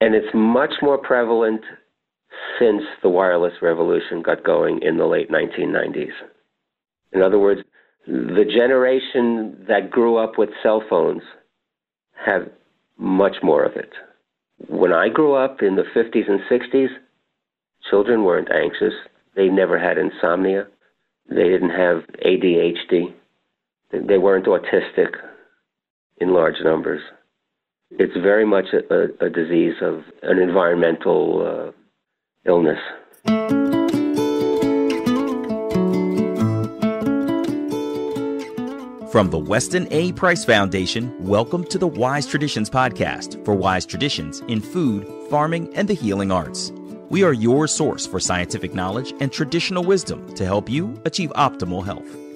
And it's much more prevalent since the wireless revolution got going in the late 1990s. In other words, the generation that grew up with cell phones have much more of it. When I grew up in the 50s and 60s, children weren't anxious. They never had insomnia. They didn't have ADHD. They weren't autistic in large numbers. It's very much a, a, disease of an environmental uh, illness. From the Weston A. Price Foundation, welcome to the Wise Traditions Podcast for wise traditions in food, farming, and the healing arts. We are your source for scientific knowledge and traditional wisdom to help you achieve optimal health.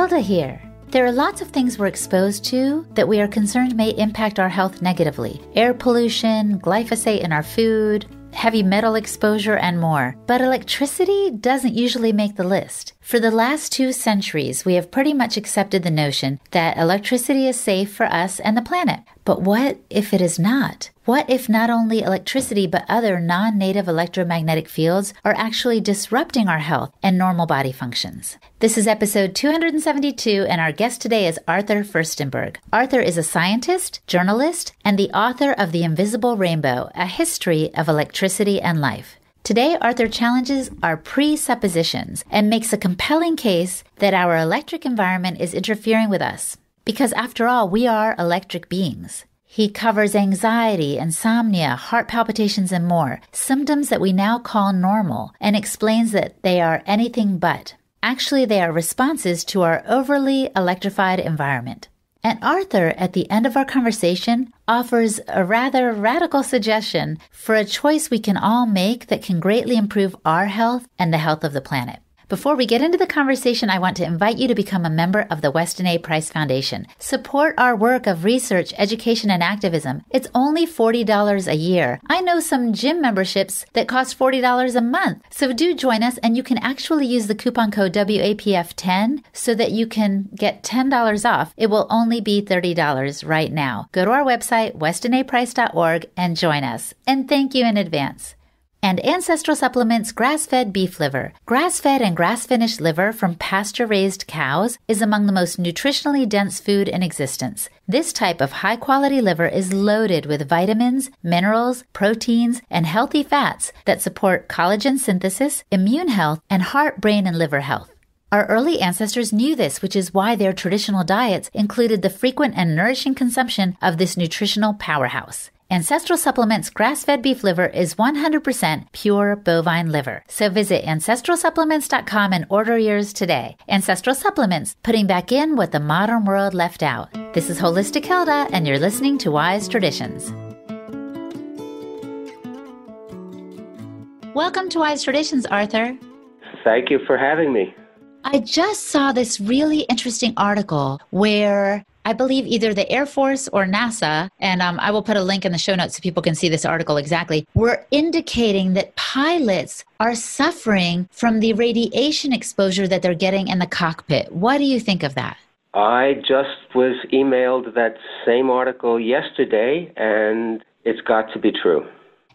Hilda here. There are lots of things we're exposed to that we are concerned may impact our health negatively air pollution, glyphosate in our food, heavy metal exposure, and more. But electricity doesn't usually make the list. For the last two centuries, we have pretty much accepted the notion that electricity is safe for us and the planet. But what if it is not? What if not only electricity but other non native electromagnetic fields are actually disrupting our health and normal body functions? This is episode 272, and our guest today is Arthur Firstenberg. Arthur is a scientist, journalist, and the author of The Invisible Rainbow A History of Electricity and Life. Today, Arthur challenges our presuppositions and makes a compelling case that our electric environment is interfering with us. Because after all, we are electric beings. He covers anxiety, insomnia, heart palpitations, and more, symptoms that we now call normal, and explains that they are anything but. Actually, they are responses to our overly electrified environment. And Arthur, at the end of our conversation, offers a rather radical suggestion for a choice we can all make that can greatly improve our health and the health of the planet. Before we get into the conversation, I want to invite you to become a member of the Weston A. Price Foundation. Support our work of research, education, and activism. It's only $40 a year. I know some gym memberships that cost $40 a month. So do join us, and you can actually use the coupon code WAPF10 so that you can get $10 off. It will only be $30 right now. Go to our website, westonaprice.org, and join us. And thank you in advance and Ancestral Supplements grass fed beef liver. Grass fed and grass finished liver from pasture raised cows is among the most nutritionally dense food in existence. This type of high quality liver is loaded with vitamins, minerals, proteins, and healthy fats that support collagen synthesis, immune health, and heart, brain, and liver health. Our early ancestors knew this, which is why their traditional diets included the frequent and nourishing consumption of this nutritional powerhouse. Ancestral Supplements grass fed beef liver is 100% pure bovine liver. So visit ancestralsupplements.com and order yours today. Ancestral Supplements, putting back in what the modern world left out. This is Holistic Hilda, and you're listening to Wise Traditions. Welcome to Wise Traditions, Arthur. Thank you for having me. I just saw this really interesting article where I believe either the Air Force or NASA, and um, I will put a link in the show notes so people can see this article exactly, were indicating that pilots are suffering from the radiation exposure that they're getting in the cockpit. What do you think of that? I just was emailed that same article yesterday, and it's got to be true.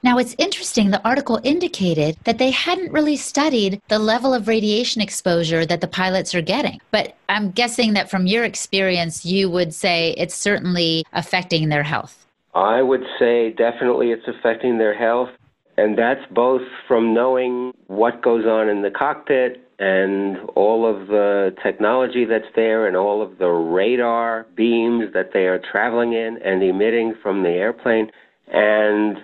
Now, it's interesting, the article indicated that they hadn't really studied the level of radiation exposure that the pilots are getting. But I'm guessing that from your experience, you would say it's certainly affecting their health. I would say definitely it's affecting their health. And that's both from knowing what goes on in the cockpit and all of the technology that's there and all of the radar beams that they are traveling in and emitting from the airplane. And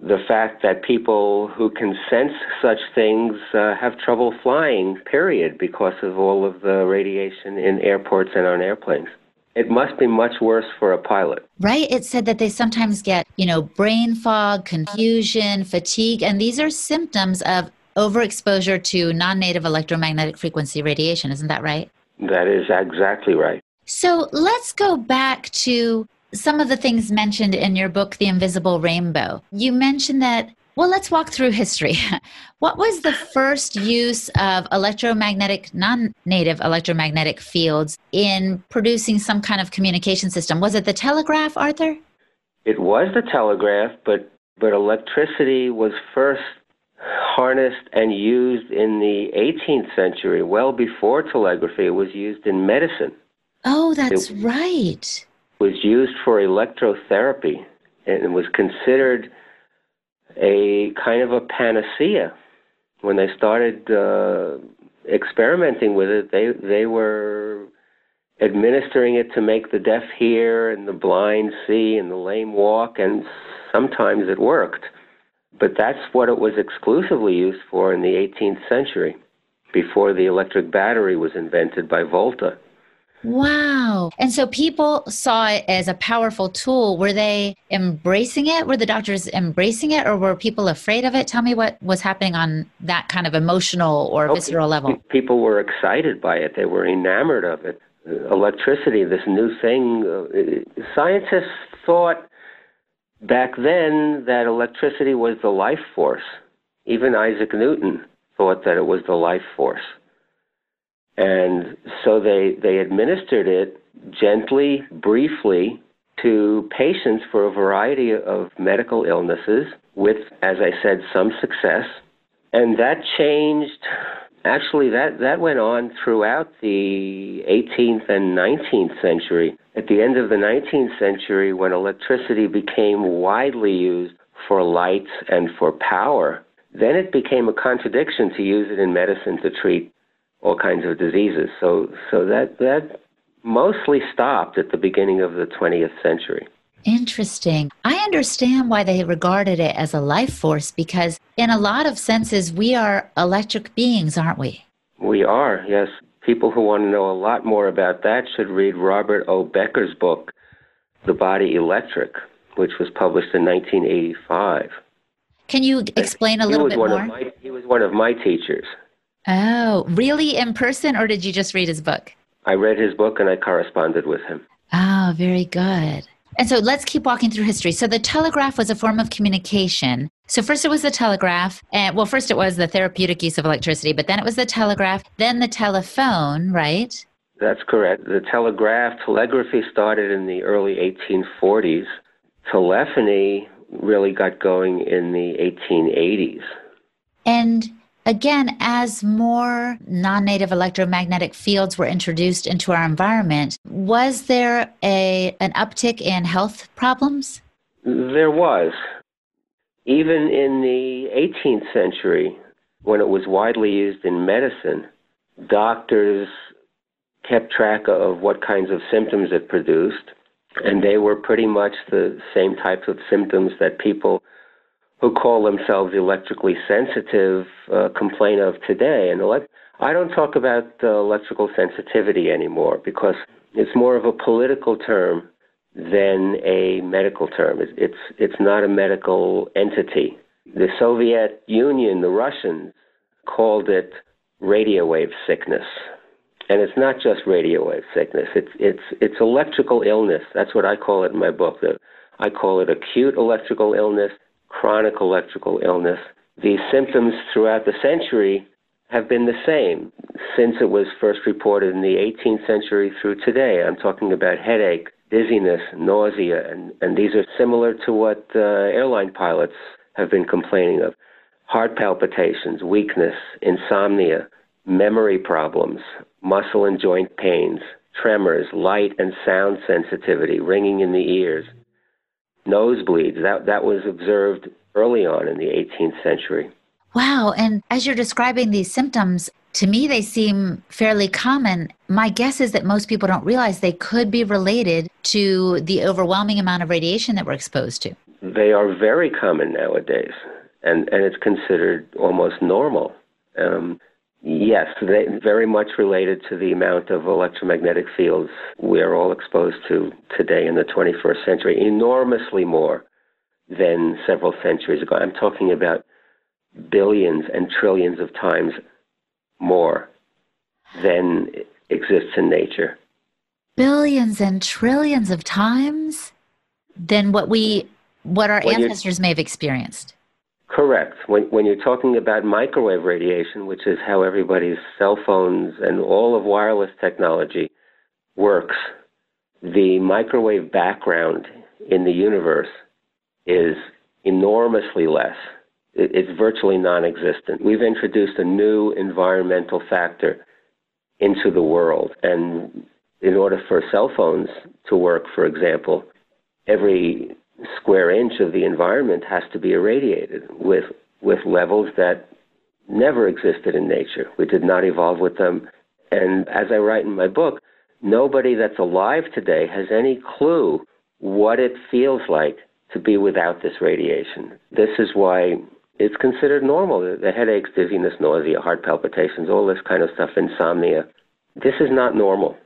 the fact that people who can sense such things uh, have trouble flying, period, because of all of the radiation in airports and on airplanes. It must be much worse for a pilot. Right. It said that they sometimes get, you know, brain fog, confusion, fatigue, and these are symptoms of overexposure to non native electromagnetic frequency radiation. Isn't that right? That is exactly right. So let's go back to some of the things mentioned in your book, The Invisible Rainbow. You mentioned that Well, let's walk through history. what was the first use of electromagnetic, non native electromagnetic fields in producing some kind of communication system? Was it the telegraph, Arthur? It was the telegraph, but, but electricity was first harnessed and used in the 18th century, well before telegraphy. It was used in medicine. Oh, that's it right. Was used for electrotherapy and was considered a kind of a panacea. When they started uh, experimenting with it, they they were administering it to make the deaf hear and the blind see and the lame walk, and sometimes it worked. But that's what it was exclusively used for in the 18th century, before the electric battery was invented by Volta. Wow. And so people saw it as a powerful tool. Were they embracing it? Were the doctors embracing it or were people afraid of it? Tell me what was happening on that kind of emotional or visceral level. People were excited by it, they were enamored of it. Electricity, this new thing. Uh, scientists thought back then that electricity was the life force. Even Isaac Newton thought that it was the life force. And so they, they administered it gently, briefly to patients for a variety of medical illnesses with, as I said, some success. And that changed, actually, that, that went on throughout the 18th and 19th century. At the end of the 19th century, when electricity became widely used for lights and for power, then it became a contradiction to use it in medicine to treat all kinds of diseases. So, so that that mostly stopped at the beginning of the 20th century. Interesting. I understand why they regarded it as a life force because, in a lot of senses, we are electric beings, aren't we? We are, yes. People who want to know a lot more about that should read Robert O. Becker's book, The Body Electric, which was published in 1985. Can you explain a little bit more? My, he was one of my teachers. Oh, really in person, or did you just read his book? I read his book and I corresponded with him. Oh, very good. And so let's keep walking through history. So the telegraph was a form of communication. So first it was the telegraph, and well, first it was the therapeutic use of electricity, but then it was the telegraph, then the telephone, right? That's correct. The telegraph, telegraphy started in the early 1840s. Telephony really got going in the 1880s. And Again, as more non native electromagnetic fields were introduced into our environment, was there a, an uptick in health problems? There was. Even in the 18th century, when it was widely used in medicine, doctors kept track of what kinds of symptoms it produced, and they were pretty much the same types of symptoms that people who call themselves electrically sensitive uh, complain of today. And elect- I don't talk about uh, electrical sensitivity anymore because it's more of a political term than a medical term. It's, it's, it's not a medical entity. The Soviet Union, the Russians, called it radio wave sickness. And it's not just radio wave sickness. It's it's it's electrical illness. That's what I call it in my book. I call it acute electrical illness chronic electrical illness. These symptoms throughout the century have been the same since it was first reported in the 18th century through today. I'm talking about headache, dizziness, nausea, and, and these are similar to what uh, airline pilots have been complaining of heart palpitations, weakness, insomnia, memory problems, muscle and joint pains, tremors, light and sound sensitivity, ringing in the ears, nosebleeds. That, that was observed early on in the 18th century. Wow. And as you're describing these symptoms, to me, they seem fairly common. My guess is that most people don't realize they could be related to the overwhelming amount of radiation that we're exposed to. They are very common nowadays, and, and it's considered almost normal. Um, Yes, they, very much related to the amount of electromagnetic fields we are all exposed to today in the 21st century, enormously more than several centuries ago. I'm talking about billions and trillions of times more than exists in nature. Billions and trillions of times than what we what our when ancestors may have experienced. Correct. When, when you're talking about microwave radiation, which is how everybody's cell phones and all of wireless technology works, the microwave background in the universe is enormously less. It's virtually non existent. We've introduced a new environmental factor into the world. And in order for cell phones to work, for example, every square inch of the environment has to be irradiated with, with levels that never existed in nature. We did not evolve with them. And as I write in my book, nobody that's alive today has any clue what it feels like to be without this radiation. This is why it's considered normal. The headaches, dizziness, nausea, heart palpitations, all this kind of stuff, insomnia. This is not normal.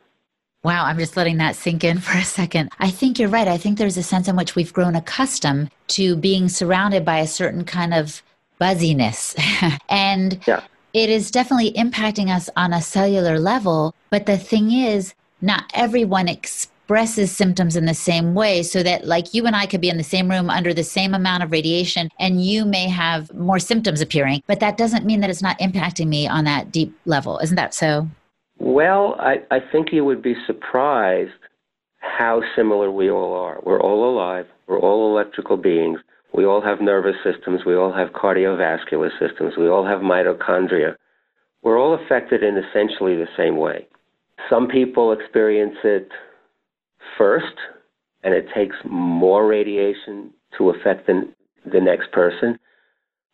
Wow, I'm just letting that sink in for a second. I think you're right. I think there's a sense in which we've grown accustomed to being surrounded by a certain kind of buzziness. and yeah. it is definitely impacting us on a cellular level. But the thing is, not everyone expresses symptoms in the same way so that like you and I could be in the same room under the same amount of radiation and you may have more symptoms appearing but that doesn't mean that it's not impacting me on that deep level isn't that so well I, I think you would be surprised how similar we all are. We're all alive. We're all electrical beings. We all have nervous systems. We all have cardiovascular systems. We all have mitochondria. We're all affected in essentially the same way. Some people experience it first, and it takes more radiation to affect the, the next person.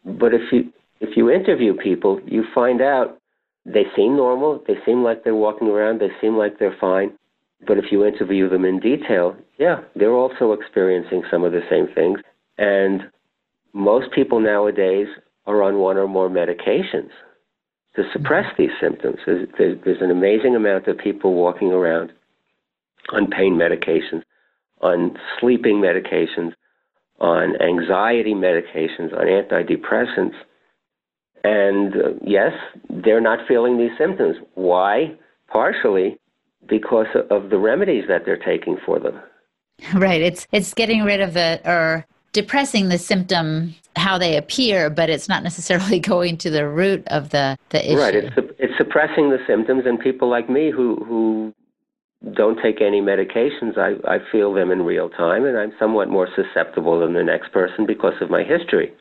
But if you if you interview people, you find out they seem normal, they seem like they're walking around, they seem like they're fine. But if you interview them in detail, yeah, they're also experiencing some of the same things. And most people nowadays are on one or more medications to suppress these symptoms. There's, there's, an amazing amount of people walking around on pain medications, on sleeping medications, on anxiety medications, on antidepressants. And uh, yes, they're not feeling these symptoms. Why? Partially because of the remedies that they're taking for them. Right. It's it's getting rid of the or depressing the symptom how they appear, but it's not necessarily going to the root of the, the issue. Right. It's, it's suppressing the symptoms, and people like me who, who don't take any medications, I, I feel them in real time, and I'm somewhat more susceptible than the next person because of my history,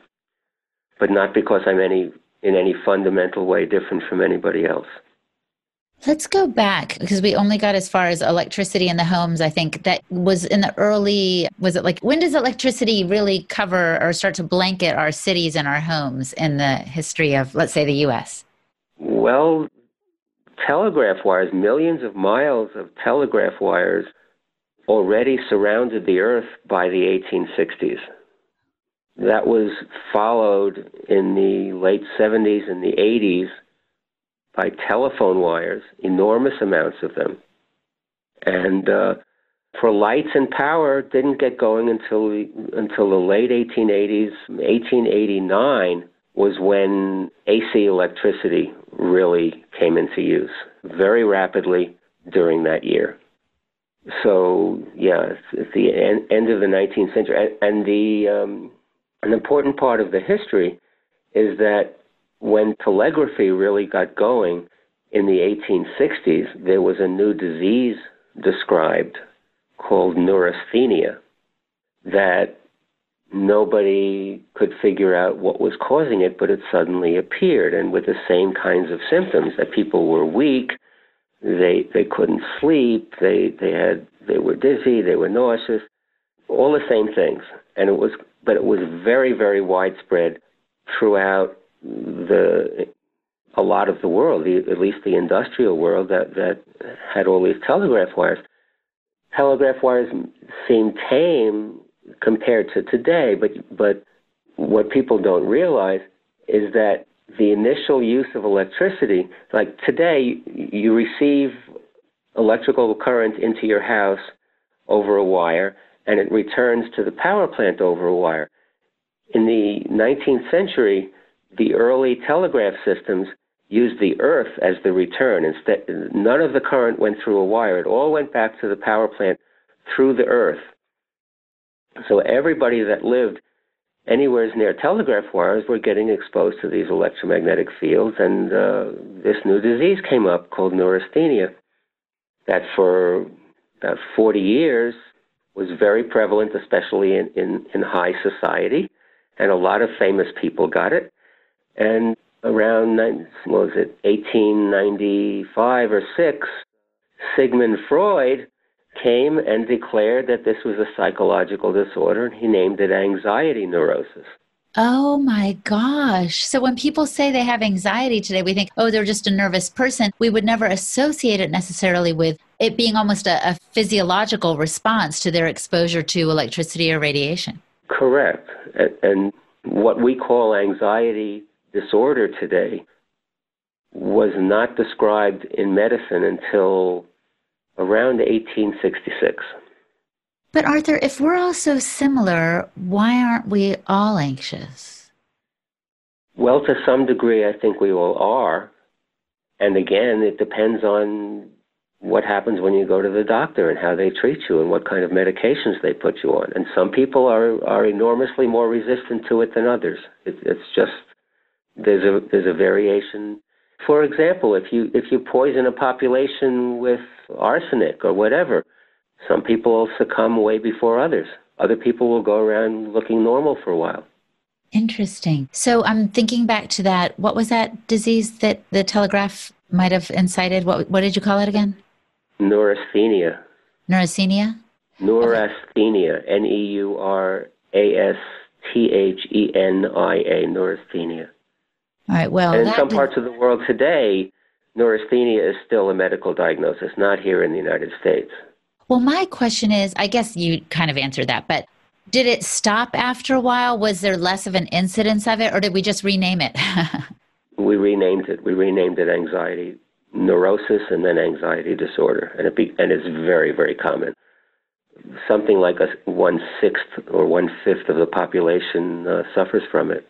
but not because I'm any in any fundamental way different from anybody else. Let's go back because we only got as far as electricity in the homes. I think that was in the early, was it like, when does electricity really cover or start to blanket our cities and our homes in the history of, let's say, the US? Well, telegraph wires, millions of miles of telegraph wires already surrounded the Earth by the 1860s. That was followed in the late 70s and the 80s by telephone wires, enormous amounts of them. And uh, for lights and power, didn't get going until the, until the late 1880s. 1889 was when AC electricity really came into use very rapidly during that year. So yeah, it's, the end, end of the 19th century, and, and the um, an important part of the history is that when telegraphy really got going in the 1860s, there was a new disease described called neurasthenia that nobody could figure out what was causing it, but it suddenly appeared, and with the same kinds of symptoms that people were weak, they they couldn't sleep, they they had they were dizzy, they were nauseous, all the same things, and it was but it was very very widespread throughout the a lot of the world, the, at least the industrial world that that had all these telegraph wires. Telegraph wires seem tame compared to today, but but what people don't realize is that the initial use of electricity, like today, you receive electrical current into your house over a wire, and it returns to the power plant over a wire. In the 19th century, the early telegraph systems used the earth as the return. Instead, none of the current went through a wire. It all went back to the power plant through the earth. So everybody that lived anywhere near telegraph wires were getting exposed to these electromagnetic fields, and uh, this new disease came up called neurasthenia. That for about 40 years was very prevalent, especially in, in, in high society, and a lot of famous people got it. And around, what was it, 1895 or 6, Sigmund Freud came and declared that this was a psychological disorder, and he named it anxiety neurosis. Oh my gosh. So when people say they have anxiety today, we think, oh, they're just a nervous person. We would never associate it necessarily with it being almost a, a physiological response to their exposure to electricity or radiation. Correct. And, and what we call anxiety disorder today was not described in medicine until around 1866. But Arthur, if we're all so similar, why aren't we all anxious? Well, to some degree, I think we all are. And again, it depends on what happens when you go to the doctor and how they treat you and what kind of medications they put you on. And some people are, are enormously more resistant to it than others. It, it's just there's a there's a variation. For example, if you if you poison a population with arsenic or whatever, some people will succumb way before others. Other people will go around looking normal for a while. Interesting. So I'm thinking back to that. What was that disease that the Telegraph might have incited? What what did you call it again? Neurasthenia. Neurasthenia? Neurasthenia. N E U R A S T H E N I A. Neurasthenia. All right. Well, and in some parts of the world today, neurasthenia is still a medical diagnosis, not here in the United States. Well, my question is I guess you kind of answered that, but did it stop after a while? Was there less of an incidence of it, or did we just rename it? we renamed it. We renamed it anxiety neurosis and then anxiety disorder, and it be, and it's very very common. Something like a one sixth or one fifth of the population uh, suffers from it.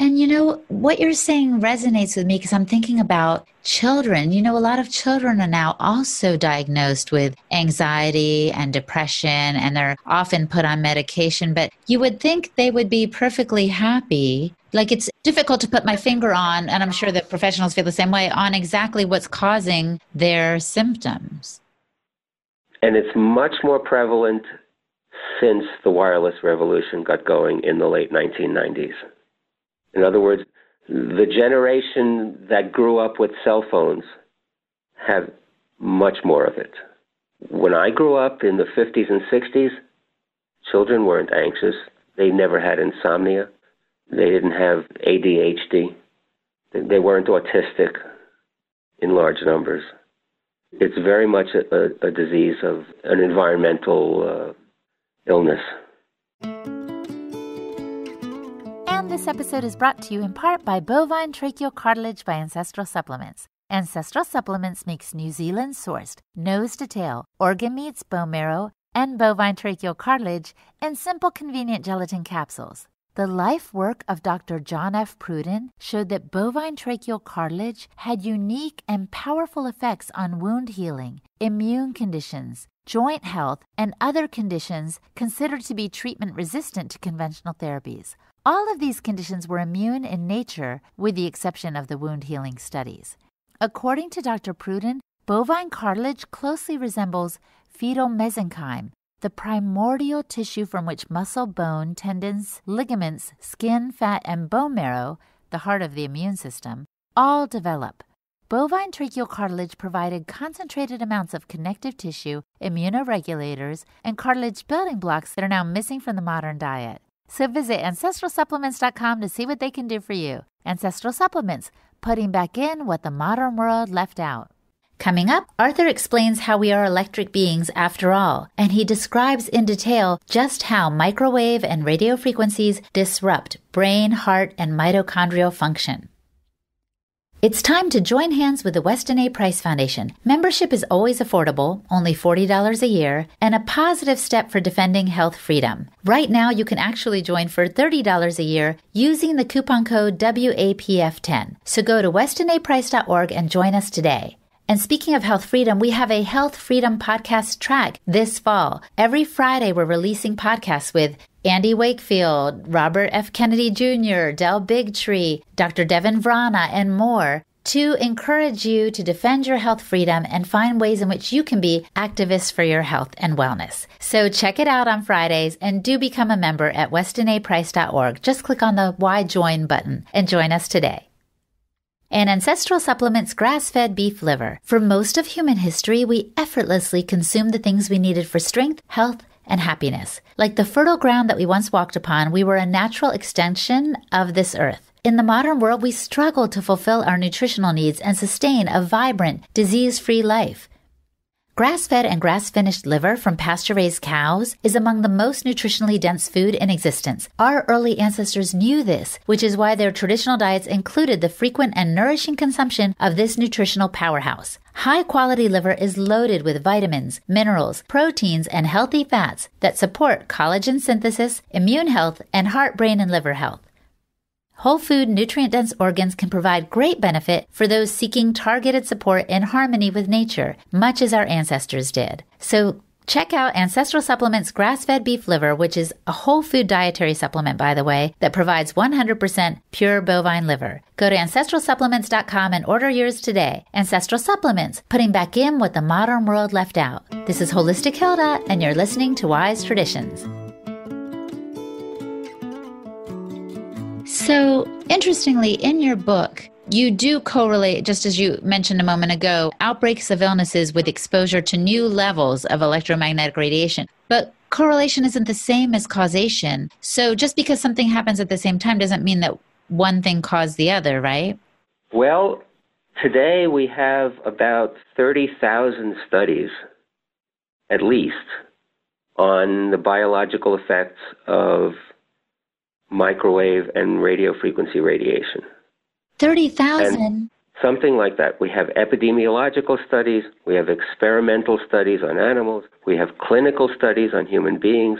And you know, what you're saying resonates with me because I'm thinking about children. You know, a lot of children are now also diagnosed with anxiety and depression, and they're often put on medication. But you would think they would be perfectly happy. Like it's difficult to put my finger on, and I'm sure that professionals feel the same way, on exactly what's causing their symptoms. And it's much more prevalent since the wireless revolution got going in the late 1990s. In other words, the generation that grew up with cell phones have much more of it. When I grew up in the 50s and 60s, children weren't anxious. They never had insomnia. They didn't have ADHD. They weren't autistic in large numbers. It's very much a, a, a disease of an environmental uh, illness. This episode is brought to you in part by bovine tracheal cartilage by Ancestral Supplements. Ancestral Supplements makes New Zealand sourced, nose to tail, organ meats, bone marrow, and bovine tracheal cartilage in simple, convenient gelatin capsules. The life work of Dr. John F. Prudden showed that bovine tracheal cartilage had unique and powerful effects on wound healing, immune conditions, joint health, and other conditions considered to be treatment resistant to conventional therapies. All of these conditions were immune in nature, with the exception of the wound healing studies. According to Dr. Prudden, bovine cartilage closely resembles fetal mesenchyme, the primordial tissue from which muscle, bone, tendons, ligaments, skin, fat, and bone marrow, the heart of the immune system, all develop. Bovine tracheal cartilage provided concentrated amounts of connective tissue, immunoregulators, and cartilage building blocks that are now missing from the modern diet. So visit ancestralsupplements.com to see what they can do for you. Ancestral Supplements, putting back in what the modern world left out. Coming up, Arthur explains how we are electric beings after all, and he describes in detail just how microwave and radio frequencies disrupt brain, heart, and mitochondrial function. It's time to join hands with the Weston A. Price Foundation. Membership is always affordable, only $40 a year, and a positive step for defending health freedom. Right now, you can actually join for $30 a year using the coupon code WAPF10. So go to westonaprice.org and join us today. And speaking of health freedom, we have a health freedom podcast track this fall. Every Friday, we're releasing podcasts with Andy Wakefield, Robert F. Kennedy Jr., Del Bigtree, Dr. Devin Vrana, and more to encourage you to defend your health freedom and find ways in which you can be activists for your health and wellness. So check it out on Fridays and do become a member at westonaprice.org. Just click on the Why Join button and join us today. And Ancestral Supplements grass fed beef liver. For most of human history, we effortlessly consumed the things we needed for strength, health, and happiness. Like the fertile ground that we once walked upon, we were a natural extension of this earth. In the modern world, we struggle to fulfill our nutritional needs and sustain a vibrant, disease free life. Grass fed and grass finished liver from pasture raised cows is among the most nutritionally dense food in existence. Our early ancestors knew this, which is why their traditional diets included the frequent and nourishing consumption of this nutritional powerhouse. High quality liver is loaded with vitamins, minerals, proteins, and healthy fats that support collagen synthesis, immune health, and heart, brain, and liver health. Whole food, nutrient dense organs can provide great benefit for those seeking targeted support in harmony with nature, much as our ancestors did. So, Check out Ancestral Supplements grass fed beef liver, which is a whole food dietary supplement, by the way, that provides 100% pure bovine liver. Go to ancestralsupplements.com and order yours today. Ancestral Supplements, putting back in what the modern world left out. This is Holistic Hilda, and you're listening to Wise Traditions. So, interestingly, in your book, you do correlate, just as you mentioned a moment ago, outbreaks of illnesses with exposure to new levels of electromagnetic radiation. But correlation isn't the same as causation. So, just because something happens at the same time doesn't mean that one thing caused the other, right? Well, today we have about 30,000 studies, at least, on the biological effects of microwave and radio frequency radiation. 30,000? Something like that. We have epidemiological studies, we have experimental studies on animals, we have clinical studies on human beings,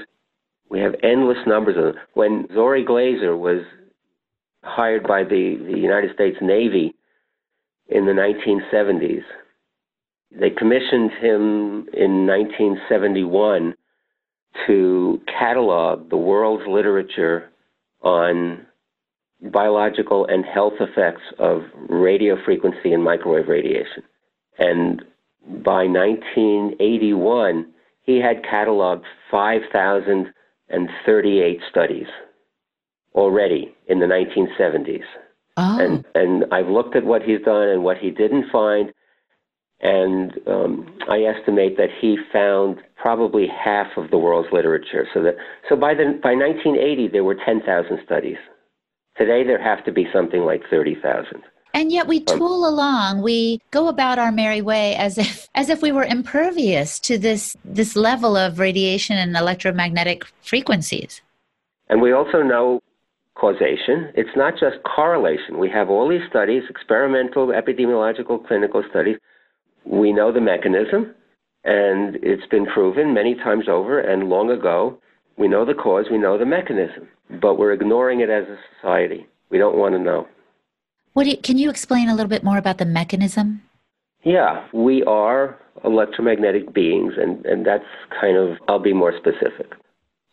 we have endless numbers of them. When Zory Glaser was hired by the, the United States Navy in the 1970s, they commissioned him in 1971 to catalog the world's literature on biological and health effects of radio frequency and microwave radiation. And by 1981, he had cataloged 5,038 studies already in the 1970s. Oh. And, and I've looked at what he's done and what he didn't find, and um, I estimate that he found probably half of the world's literature. So that so by the by 1980 there were 10,000 studies. Today there have to be something like 30,000. And yet we um, tool along. We go about our merry way as if as if we were impervious to this this level of radiation and electromagnetic frequencies. And we also know causation. It's not just correlation. We have all these studies, experimental, epidemiological, clinical studies. We know the mechanism. And it's been proven many times over and long ago. We know the cause, we know the mechanism, but we're ignoring it as a society. We don't want to know. What you, can you explain a little bit more about the mechanism? Yeah, we are electromagnetic beings, and, and that's kind of, I'll be more specific.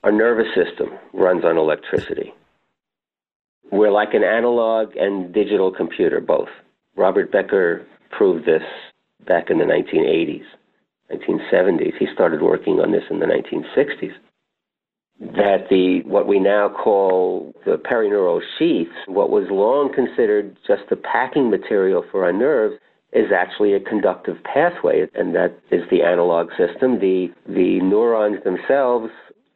Our nervous system runs on electricity. We're like an analog and digital computer, both. Robert Becker proved this back in the 1980s. 1970s. He started working on this in the 1960s. That the what we now call the perineural sheath, what was long considered just the packing material for our nerves, is actually a conductive pathway, and that is the analog system. The the neurons themselves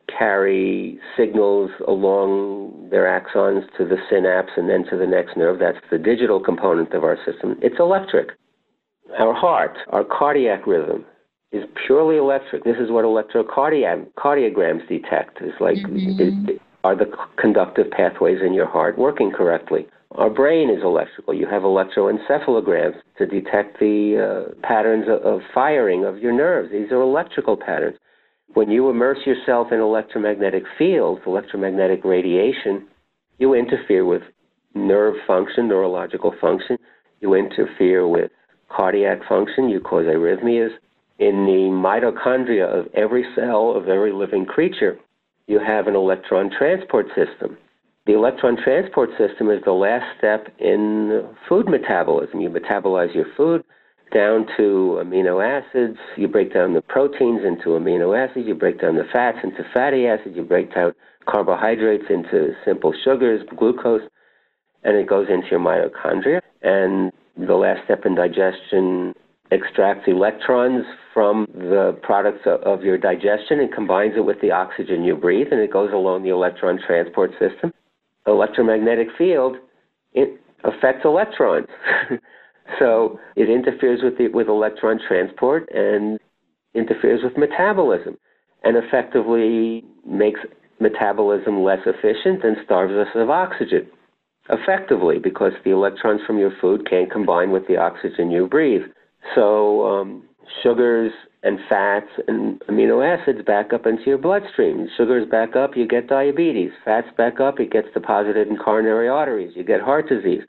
carry signals along their axons to the synapse and then to the next nerve. That's the digital component of our system. It's electric. Our heart, our cardiac rhythm, is purely electric. This is what electrocardiograms detect. Is like mm-hmm. it, are the conductive pathways in your heart working correctly? Our brain is electrical. You have electroencephalograms to detect the uh, patterns of, of firing of your nerves. These are electrical patterns. When you immerse yourself in electromagnetic fields, electromagnetic radiation, you interfere with nerve function, neurological function. You interfere with cardiac function. You cause arrhythmias in the mitochondria of every cell of every living creature, you have an electron transport system. The electron transport system is the last step in food metabolism. You metabolize your food down to amino acids. You break down the proteins into amino acids. You break down the fats into fatty acids. You break down carbohydrates into simple sugars, glucose, and it goes into your mitochondria. And the last step in digestion extracts electrons from the products of your digestion and combines it with the oxygen you breathe, and it goes along the electron transport system. Electromagnetic field it affects electrons. so it interferes with the, with electron transport and interferes with metabolism and effectively makes metabolism less efficient and starves us of oxygen effectively because the electrons from your food can't combine with the oxygen you breathe. So um, sugars and fats and amino acids back up into your bloodstream. Sugars back up, you get diabetes. Fats back up, it gets deposited in coronary arteries. You get heart disease.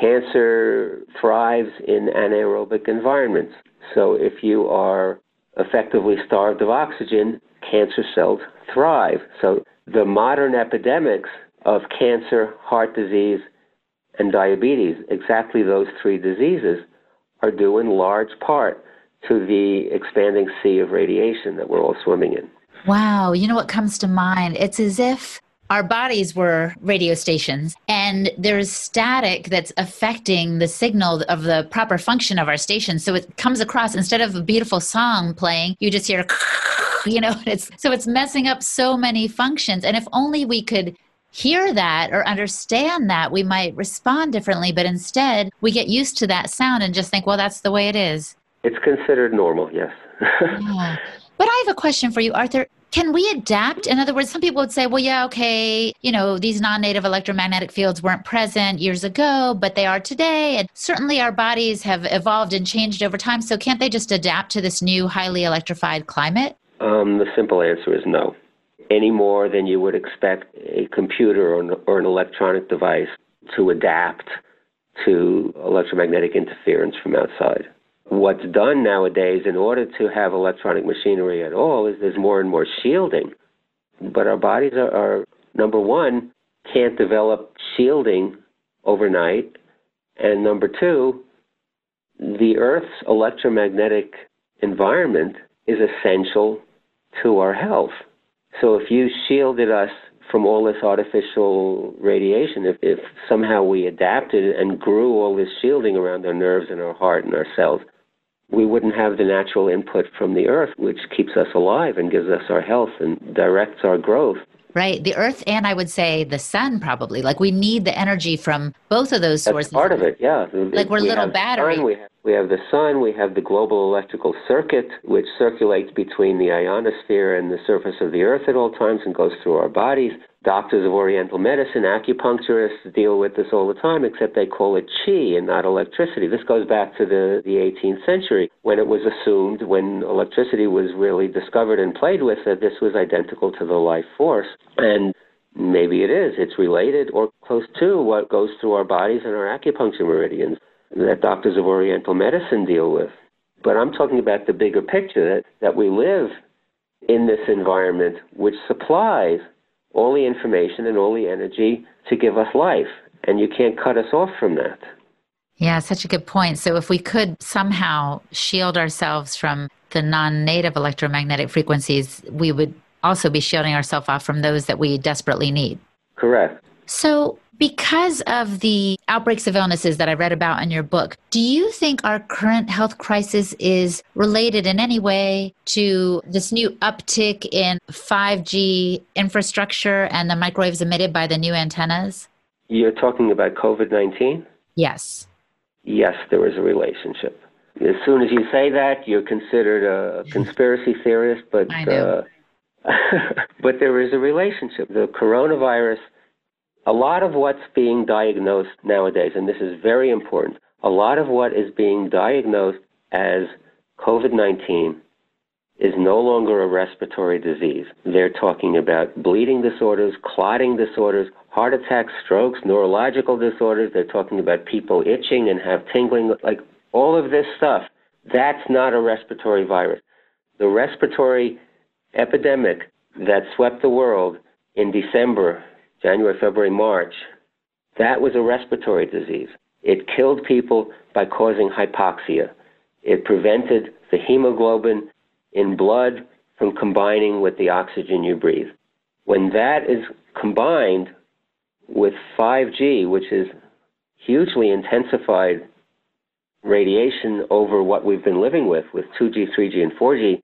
Cancer thrives in anaerobic environments. So if you are effectively starved of oxygen, cancer cells thrive. So the modern epidemics of cancer, heart disease, and diabetes, exactly those three diseases, are due in large part to the expanding sea of radiation that we're all swimming in. Wow. You know what comes to mind? It's as if our bodies were radio stations and there's static that's affecting the signal of the proper function of our station so it comes across instead of a beautiful song playing you just hear you know it's so it's messing up so many functions and if only we could hear that or understand that, we might respond differently. But instead, we get used to that sound and just think, well, that's the way it is. It's considered normal, yes. yeah. But I have a question for you, Arthur. Can we adapt? In other words, some people would say, well, yeah, okay, you know, these non native electromagnetic fields weren't present years ago, but they are today. And certainly our bodies have evolved and changed over time. So can't they just adapt to this new, highly electrified climate? Um, the simple answer is no any more than you would expect a computer or an, or an electronic device to adapt to electromagnetic interference from outside. What's done nowadays in order to have electronic machinery at all is there's more and more shielding. But our bodies are, are number one, can't develop shielding overnight. And number two, the Earth's electromagnetic environment is essential to our health. So if you shielded us from all this artificial radiation, if, if somehow we adapted and grew all this shielding around our nerves and our heart and our cells, we wouldn't have the natural input from the earth, which keeps us alive and gives us our health and directs our growth. Right. The earth and I would say the sun probably. Like we need the energy from both of those sources. That's part of it, yeah. Like we're we little batteries. we, we have the sun, we have the global electrical circuit, which circulates between the ionosphere and the surface of the earth at all times and goes through our bodies. Doctors of Oriental medicine, acupuncturists deal with this all the time, except they call it chi and not electricity. This goes back to the, the 18th century when it was assumed, when electricity was really discovered and played with, that this was identical to the life force. And maybe it is. It's related or close to what goes through our bodies and our acupuncture meridians that doctors of Oriental medicine deal with. But I'm talking about the bigger picture that, that we live in this environment which supplies all the information and all the energy to give us life. And you can't cut us off from that. Yeah, such a good point. So, if we could somehow shield ourselves from the non native electromagnetic frequencies, we would also be shielding ourselves off from those that we desperately need. Correct. So, because of the outbreaks of illnesses that I read about in your book, do you think our current health crisis is related in any way to this new uptick in 5G infrastructure and the microwaves emitted by the new antennas? You're talking about COVID 19? Yes. Yes, there is a relationship. As soon as you say that, you're considered a conspiracy theorist, but uh, but there is a relationship. The coronavirus a lot of what's being diagnosed nowadays, and this is very important, a lot of what is being diagnosed as COVID 19 is no longer a respiratory disease. They're talking about bleeding disorders, clotting disorders, heart attacks, strokes, neurological disorders. They're talking about people itching and have tingling, like all of this stuff. That's not a respiratory virus. The respiratory epidemic that swept the world in December, January, February, March, that was a respiratory disease. It killed people by causing hypoxia. It prevented the hemoglobin in blood from combining with the oxygen you breathe. When that is combined with 5G, which is hugely intensified radiation over what we've been living with, with 2G, 3G, and 4G,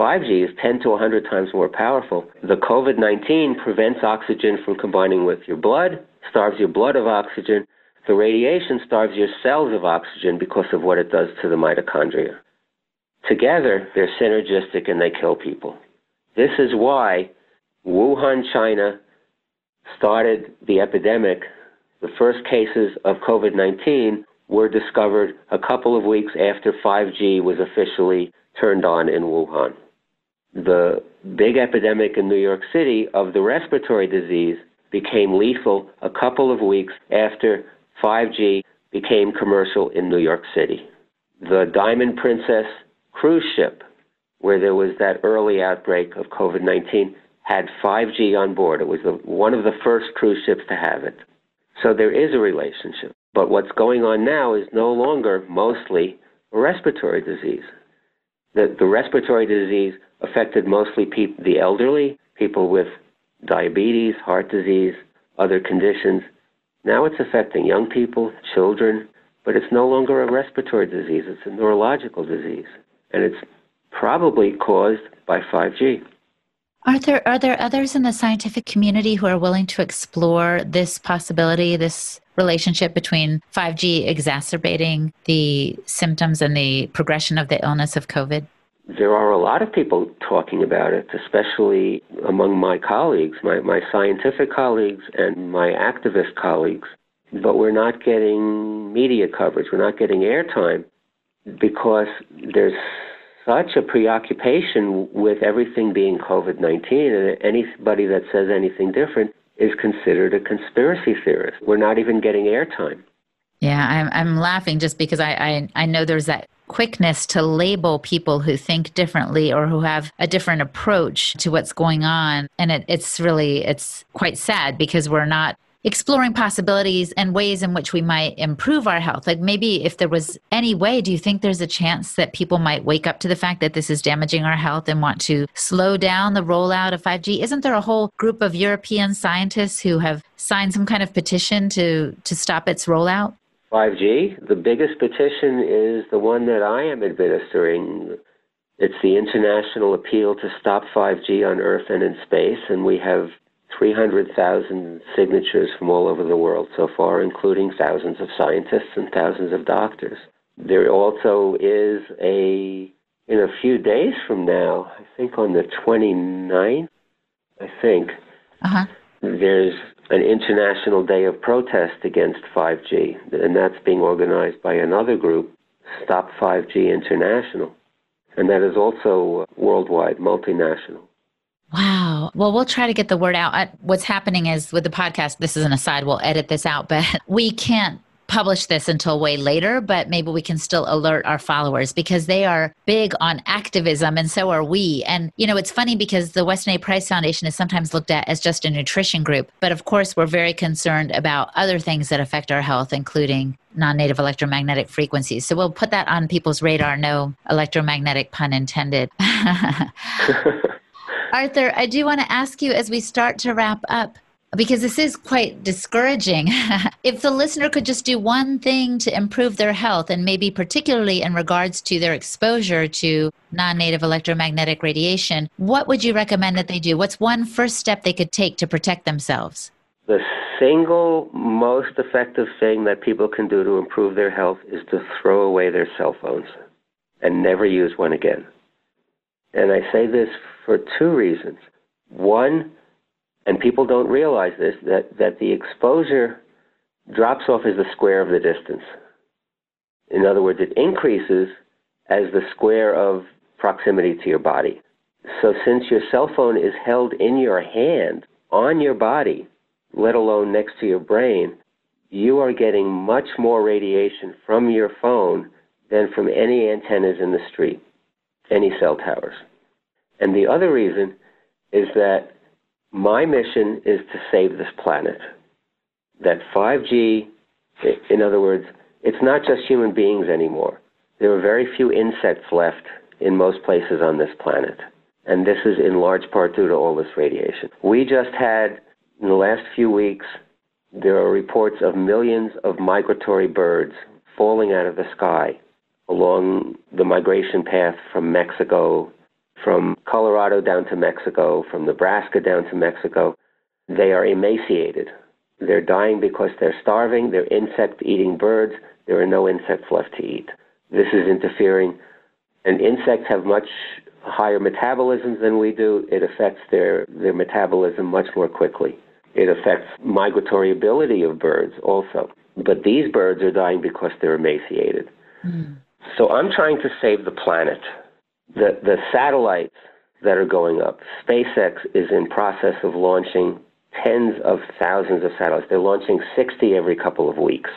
5G is 10 to 100 times more powerful. The COVID 19 prevents oxygen from combining with your blood, starves your blood of oxygen. The radiation starves your cells of oxygen because of what it does to the mitochondria. Together, they're synergistic and they kill people. This is why Wuhan, China started the epidemic. The first cases of COVID 19 were discovered a couple of weeks after 5G was officially turned on in Wuhan. The big epidemic in New York City of the respiratory disease became lethal a couple of weeks after 5G became commercial in New York City. The Diamond Princess cruise ship, where there was that early outbreak of COVID 19, had 5G on board. It was the, one of the first cruise ships to have it. So there is a relationship. But what's going on now is no longer mostly a respiratory disease. The, the respiratory disease affected mostly the elderly, people with diabetes, heart disease, other conditions. Now it's affecting young people, children, but it's no longer a respiratory disease, it's a neurological disease. And it's probably caused by 5G. Are there are there others in the scientific community who are willing to explore this possibility, this relationship between 5G exacerbating the symptoms and the progression of the illness of COVID? There are a lot of people talking about it, especially among my colleagues, my, my scientific colleagues and my activist colleagues. But we're not getting media coverage, we're not getting airtime because there's such a preoccupation with everything being COVID 19, and anybody that says anything different is considered a conspiracy theorist. We're not even getting airtime. Yeah, I'm, I'm laughing just because I, I, I know there's that quickness to label people who think differently or who have a different approach to what's going on and it, it's really it's quite sad because we're not exploring possibilities and ways in which we might improve our health. Like maybe if there was any way, do you think there's a chance that people might wake up to the fact that this is damaging our health and want to slow down the rollout of 5G? Isn't there a whole group of European scientists who have signed some kind of petition to to stop its rollout? 5G, the biggest petition is the one that I am administering. It's the International Appeal to Stop 5G on Earth and in Space, and we have 300,000 signatures from all over the world so far, including thousands of scientists and thousands of doctors. There also is a, in a few days from now, I think on the 29th, I think, uh-huh. there's an international day of protest against 5G, and that's being organized by another group, Stop 5G International. And that is also worldwide, multinational. Wow. Well, we'll try to get the word out. What's happening is with the podcast, this is an aside, we'll edit this out, but we can't publish this until way later, but maybe we can still alert our followers because they are big on activism and so are we. And, you know, it's funny because the Weston A. Price Foundation is sometimes looked at as just a nutrition group. But of course, we're very concerned about other things that affect our health, including non native electromagnetic frequencies. So we'll put that on people's radar. No electromagnetic pun intended. Arthur, I do want to ask you as we start to wrap up, because this is quite discouraging. if the listener could just do one thing to improve their health, and maybe particularly in regards to their exposure to non native electromagnetic radiation, what would you recommend that they do? What's one first step they could take to protect themselves? The single most effective thing that people can do to improve their health is to throw away their cell phones and never use one again. And I say this for two reasons. One, and people don't realize this, that, that the exposure drops off as the square of the distance. In other words, it increases as the square of proximity to your body. So since your cell phone is held in your hand, on your body, let alone next to your brain, you are getting much more radiation from your phone than from any antennas in the street, any cell towers. And the other reason is that my mission is to save this planet. That 5G, in other words, it's not just human beings anymore. There are very few insects left in most places on this planet. And this is in large part due to all this radiation. We just had, in the last few weeks, there are reports of millions of migratory birds falling out of the sky along the migration path from Mexico, from Colorado down to Mexico, from Nebraska down to Mexico. They are emaciated. They're dying because they're starving. They're insect eating birds. There are no insects left to eat. This is interfering. And insects have much higher metabolisms than we do. It affects their, their metabolism much more quickly. It affects migratory ability of birds also. But these birds are dying because they're emaciated. Mm. So I'm trying to save the planet. The, the satellites that are going up, SpaceX is in process of launching tens of thousands of satellites. They're launching 60 every couple of weeks.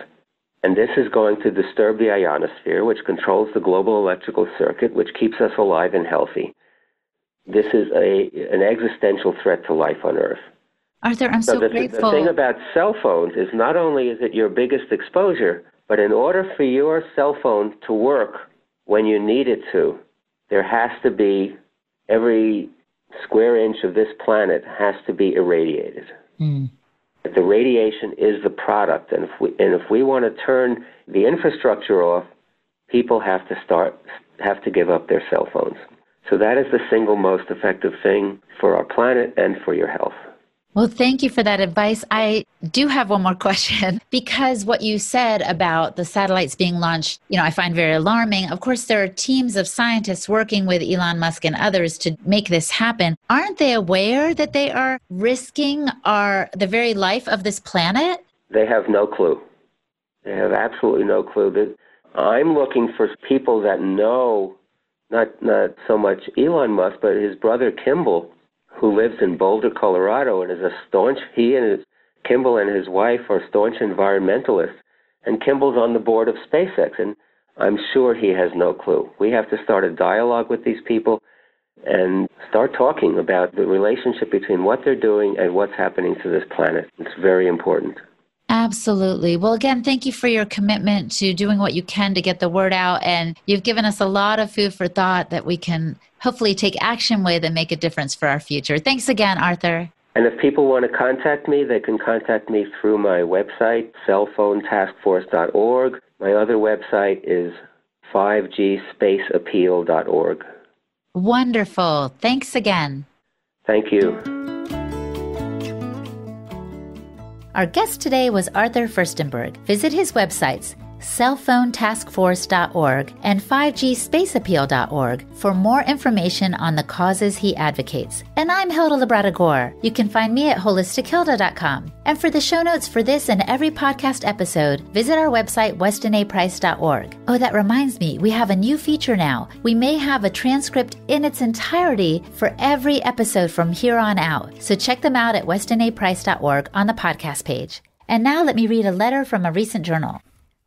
And this is going to disturb the ionosphere, which controls the global electrical circuit, which keeps us alive and healthy. This is a, an existential threat to life on Earth. Arthur, I'm so, so the, grateful. The thing about cell phones is not only is it your biggest exposure, but in order for your cell phone to work when you need it to, there has to be every square inch of this planet has to be irradiated. Mm. The radiation is the product, and if we and if we want to turn the infrastructure off, people have to start have to give up their cell phones. So that is the single most effective thing for our planet and for your health. Well, thank you for that advice. I do have one more question because what you said about the satellites being launched, you know, I find very alarming. Of course, there are teams of scientists working with Elon Musk and others to make this happen. Aren't they aware that they are risking our the very life of this planet? They have no clue. They have absolutely no clue. That I'm looking for people that know not not so much Elon Musk, but his brother Kimball who lives in Boulder, Colorado, and is a staunch, he and his, Kimball and his wife are staunch environmentalists. And Kimball's on the board of SpaceX, and I'm sure he has no clue. We have to start a dialogue with these people and start talking about the relationship between what they're doing and what's happening to this planet. It's very important. Absolutely. Well, again, thank you for your commitment to doing what you can to get the word out. And you've given us a lot of food for thought that we can hopefully take action with and make a difference for our future. Thanks again, Arthur. And if people want to contact me, they can contact me through my website, cellphonetaskforce.org. My other website is 5gspaceappeal.org. Wonderful. Thanks again. Thank you. Our guest today was Arthur Firstenberg. Visit his websites cellphonetaskforce.org and 5gspaceappeal.org for more information on the causes he advocates. And I'm Hilda Labrada Gore. You can find me at holistichilda.com. And for the show notes for this and every podcast episode, visit our website, westonaprice.org. Oh, that reminds me, we have a new feature now. We may have a transcript in its entirety for every episode from here on out. So check them out at westonaprice.org on the podcast page. And now let me read a letter from a recent journal.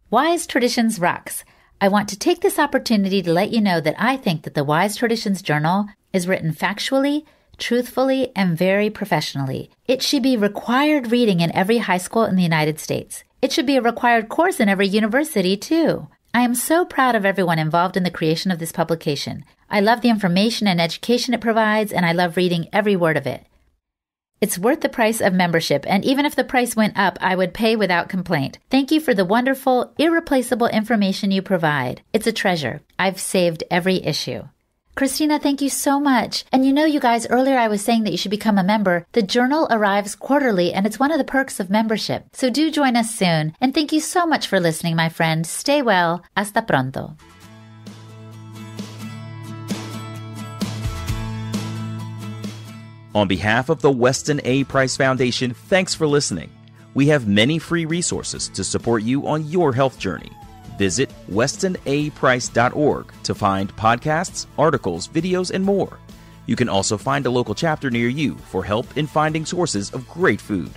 Wise Traditions Rocks. I want to take this opportunity to let you know that I think that the Wise Traditions Journal is written factually, truthfully, and very professionally. It should be required reading in every high school in the United States. It should be a required course in every university, too. I am so proud of everyone involved in the creation of this publication. I love the information and education it provides, and I love reading every word of it. It's worth the price of membership, and even if the price went up, I would pay without complaint. Thank you for the wonderful, irreplaceable information you provide. It's a treasure. I've saved every issue. Christina, thank you so much. And you know, you guys, earlier I was saying that you should become a member. The journal arrives quarterly and it's one of the perks of membership. So do join us soon. And thank you so much for listening, my friend. Stay well. Hasta pronto. On behalf of the Weston A. Price Foundation, thanks for listening. We have many free resources to support you on your health journey. Visit westonaprice.org to find podcasts, articles, videos, and more. You can also find a local chapter near you for help in finding sources of great food.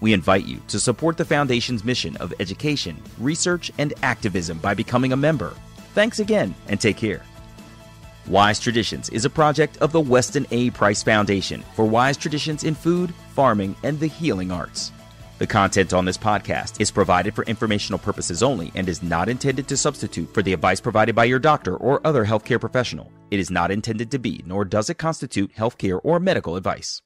We invite you to support the Foundation's mission of education, research, and activism by becoming a member. Thanks again and take care. Wise Traditions is a project of the Weston A. Price Foundation for wise traditions in food, farming, and the healing arts. The content on this podcast is provided for informational purposes only and is not intended to substitute for the advice provided by your doctor or other healthcare professional. It is not intended to be, nor does it constitute healthcare or medical advice.